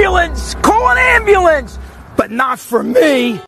ambulance! Call an ambulance! But not for me!